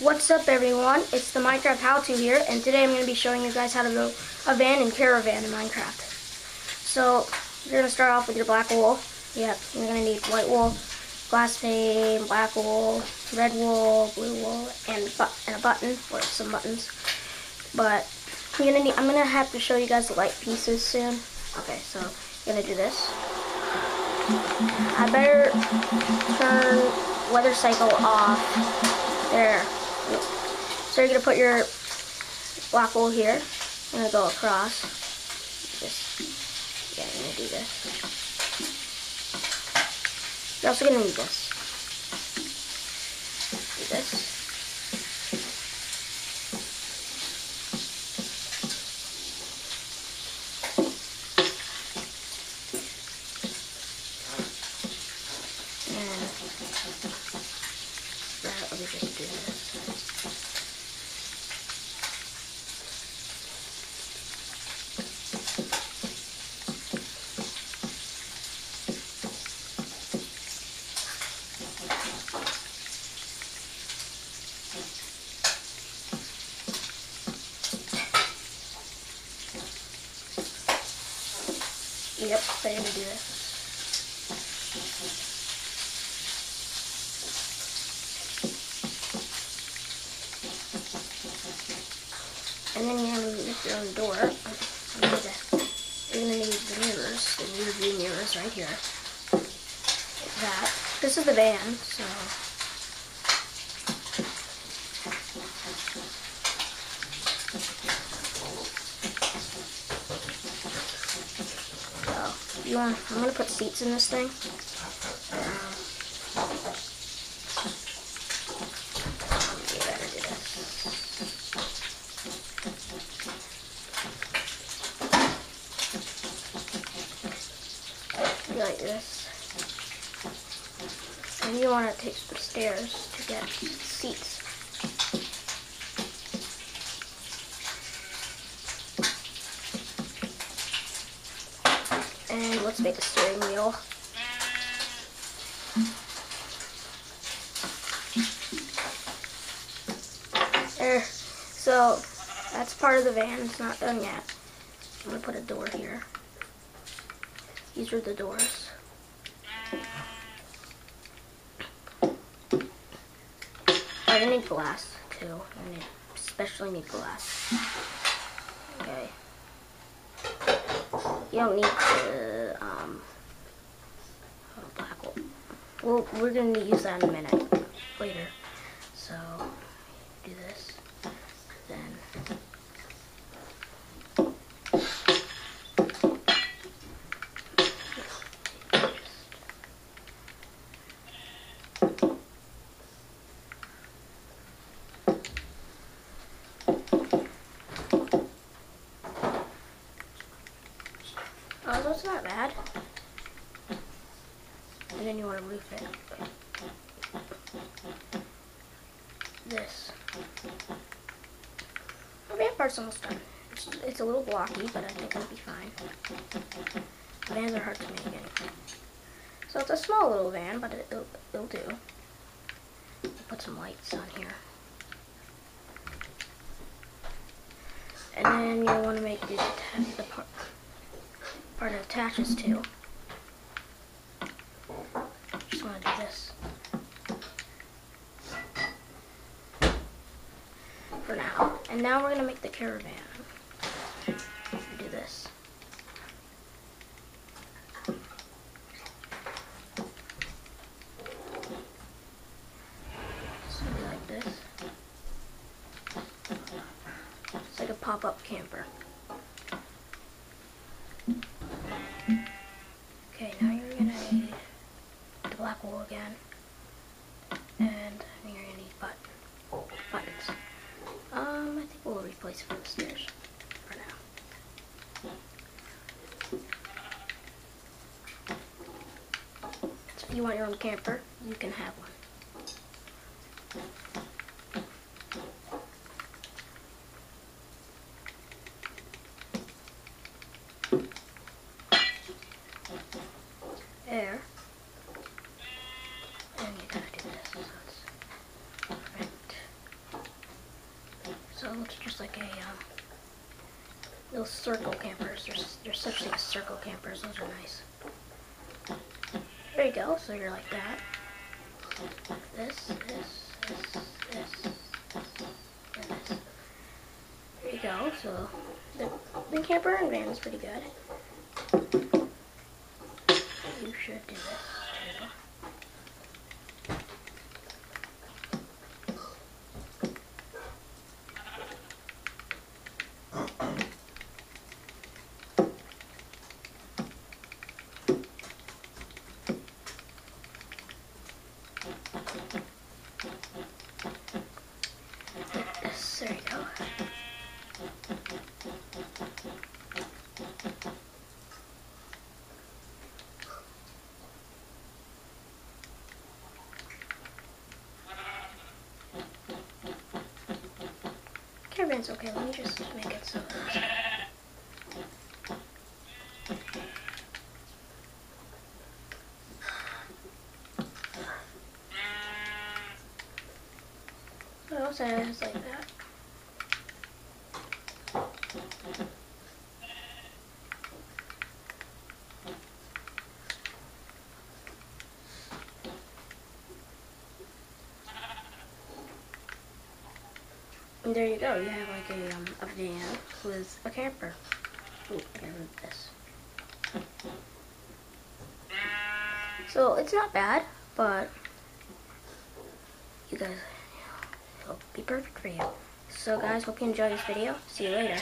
What's up everyone? It's the Minecraft How-To here and today I'm going to be showing you guys how to build a van and caravan in Minecraft. So you're going to start off with your black wool. Yep, you're going to need white wool, glass pane, black wool, red wool, blue wool, and, and a button or some buttons. But you're gonna need, I'm going to have to show you guys the light pieces soon. Okay, so you're going to do this. I better turn weather cycle off. There. So you're going to put your black wool here. I'm going to go across. Just, yeah, I'm going to do this. You're also going to need this. Do this. And let me just do this. Yep, I'm gonna do this. And then you're gonna make your own door. You're gonna need the mirrors, the view mirrors right here. That. This is the van, so So, you want, I'm gonna put seats in this thing. Like this. And you want to take the stairs to get seats. Let's make a steering wheel. There. So that's part of the van. It's not done yet. I'm gonna put a door here. These are the doors. I need glass too. I need, especially need glass. Okay. You don't need the um, black wool. Well, we're gonna use that in a minute later. So do this, then. Oh, that's not bad. And then you want to roof it. This. The van part's almost done. It's, it's a little blocky, but I think it'll be fine. Vans are hard to make anyway. So it's a small little van, but it, it'll, it'll do. Put some lights on here. And then you want to make the, the it attaches to. Just want to do this. For now. And now we're going to make the caravan. Do this. Like this. It's like a pop-up camper. Again. And you're gonna need button, buttons. Um, I think we'll replace with the stairs for now. So if you want your own camper, you can have one. There. And you gotta do this so it's perfect. looks just like a um, little circle campers. There's there's such things circle campers. Those are nice. There you go. So you're like that. This, this, this, this, and this. There you go. So the, the camper and van is pretty good. You should do this too. You go. Caravan's okay, let me just make it so What else has like that? And there you go. You have like a um, a van with a camper. Ooh, I this. So it's not bad, but you guys, it'll be perfect for you. So guys, hope you enjoy this video. See you later.